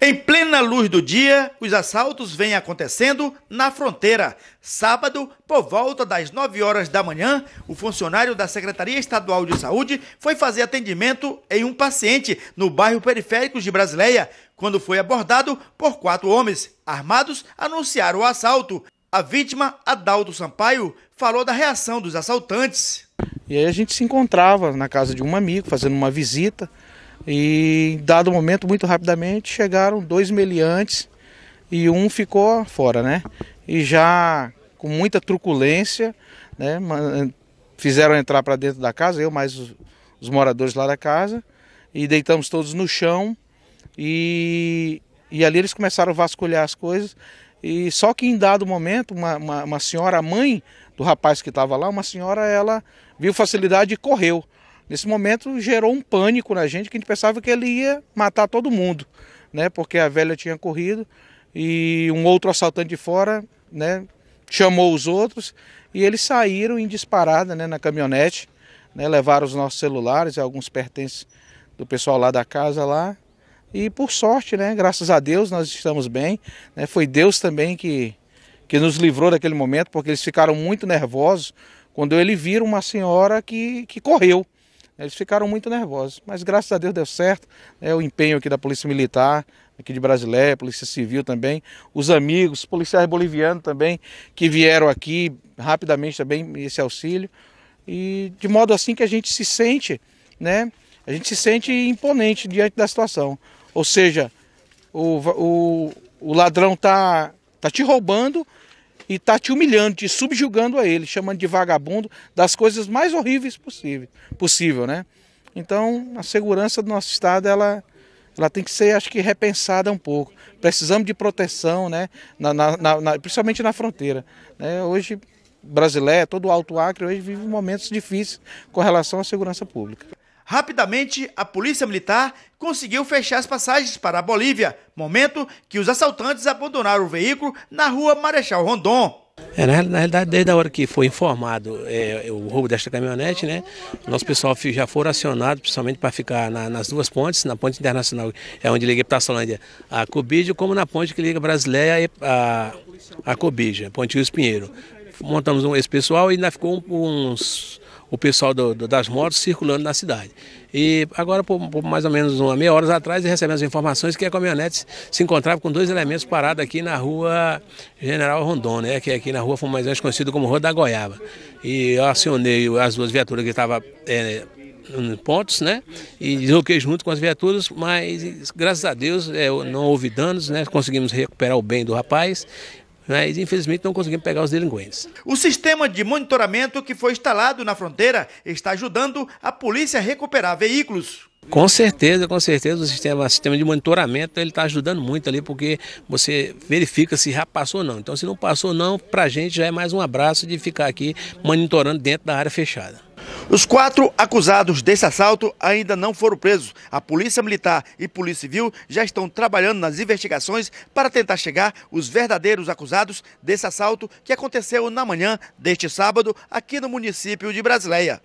Em plena luz do dia, os assaltos vêm acontecendo na fronteira. Sábado, por volta das 9 horas da manhã, o funcionário da Secretaria Estadual de Saúde foi fazer atendimento em um paciente no bairro periférico de Brasileia, quando foi abordado por quatro homens armados anunciaram o assalto. A vítima, Adalto Sampaio, falou da reação dos assaltantes. E aí a gente se encontrava na casa de um amigo, fazendo uma visita. E dado momento, muito rapidamente, chegaram dois meliantes e um ficou fora, né? E já com muita truculência, né? Fizeram entrar para dentro da casa, eu mais os, os, moradores lá da casa, e deitamos todos no chão. E, e ali eles começaram a vasculhar as coisas. E só que em dado momento, uma, uma, uma senhora, a mãe do rapaz que estava lá, uma senhora, ela viu facilidade e correu. Nesse momento gerou um pânico na gente, que a gente pensava que ele ia matar todo mundo, né? Porque a velha tinha corrido e um outro assaltante de fora, né? Chamou os outros e eles saíram em disparada, né? Na caminhonete, né? Levaram os nossos celulares e alguns pertences do pessoal lá da casa lá. E por sorte, né? Graças a Deus nós estamos bem. Né? Foi Deus também que, que nos livrou daquele momento, porque eles ficaram muito nervosos quando ele viram uma senhora que, que correu. Eles ficaram muito nervosos, mas graças a Deus deu certo. É o empenho aqui da Polícia Militar, aqui de Brasileia, Polícia Civil também, os amigos, policiais bolivianos também, que vieram aqui rapidamente também esse auxílio. E de modo assim que a gente se sente, né? A gente se sente imponente diante da situação. Ou seja, o, o, o ladrão tá, tá te roubando, e está te humilhando, te subjugando a ele, chamando de vagabundo, das coisas mais horríveis possível, possível, né? Então, a segurança do nosso estado, ela, ela tem que ser, acho que, repensada um pouco. Precisamos de proteção, né? Na, na, na, principalmente na fronteira. Né? Hoje, brasileiro, todo o Alto Acre, hoje vive momentos difíceis com relação à segurança pública. Rapidamente, a polícia militar conseguiu fechar as passagens para a Bolívia, momento que os assaltantes abandonaram o veículo na rua Marechal Rondon. É, na, realidade, desde a hora que foi informado é, o roubo desta caminhonete, né, nosso pessoal já foram acionados, principalmente para ficar na, nas duas pontes, na ponte internacional, é onde liga para a Solândia a Cobídia, como na ponte que liga Brasileia a, a Cobídia, Ponte Rio Pinheiro. Montamos um, esse pessoal e ainda ficou uns o pessoal do, do, das motos circulando na cidade. E agora, por, por, mais ou menos uma meia hora atrás, recebemos informações que a caminhonete se encontrava com dois elementos parados aqui na rua General Rondon, né, que é aqui na rua foi mais ou menos conhecido como Rua da Goiaba. E eu acionei as duas viaturas que estavam é, pontos, né? E desloquei junto com as viaturas, mas graças a Deus é, não houve danos, né? Conseguimos recuperar o bem do rapaz mas infelizmente não conseguimos pegar os delinquentes. O sistema de monitoramento que foi instalado na fronteira está ajudando a polícia a recuperar veículos. Com certeza, com certeza, o sistema, o sistema de monitoramento ele está ajudando muito ali, porque você verifica se já passou ou não. Então, se não passou não, para a gente já é mais um abraço de ficar aqui monitorando dentro da área fechada. Os quatro acusados desse assalto ainda não foram presos. A Polícia Militar e Polícia Civil já estão trabalhando nas investigações para tentar chegar os verdadeiros acusados desse assalto que aconteceu na manhã deste sábado aqui no município de Brasileia.